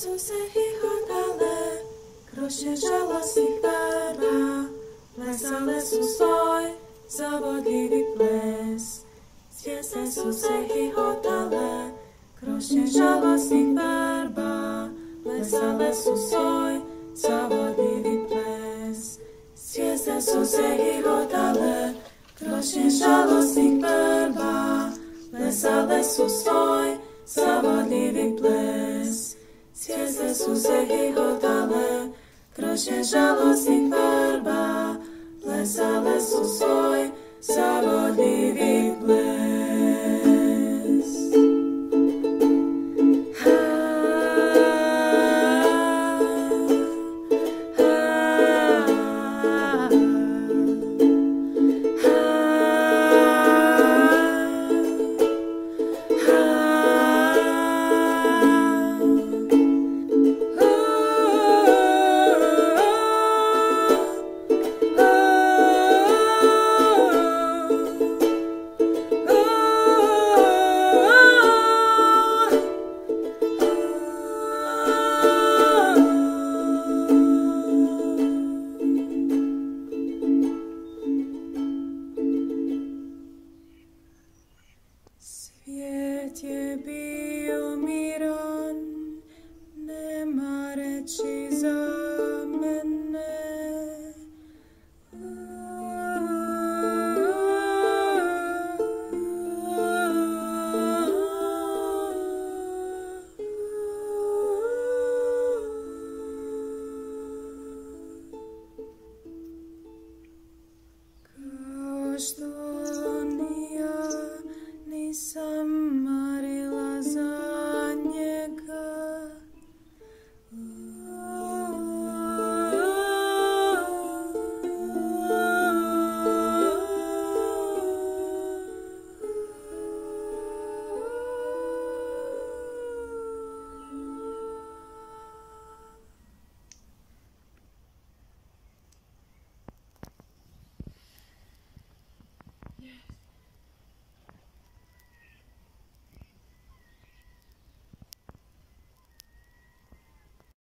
Zvijezde su se hihotale, krošnje žalostnih barva, plesale su svoj zavodljivi ples. Zvijezde su se hihotale, krošnje žalostnih barva, plesale su svoj zavodljivi ples. Zvijezde su se hihotale, krošnje žalostnih barva, plesale su svoj zavodljivi ples. Sviece sú se hýbotale, krošne žalostných pár. Je tebi, o miro,